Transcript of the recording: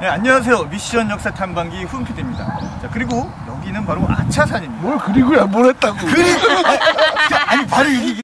네, 안녕하세요. 미션 역사 탐방기 훈피디입니다. 자, 그리고 여기는 바로 아차산입니다. 뭘 그리고야 뭘 했다고 그리고 아니 바로 여기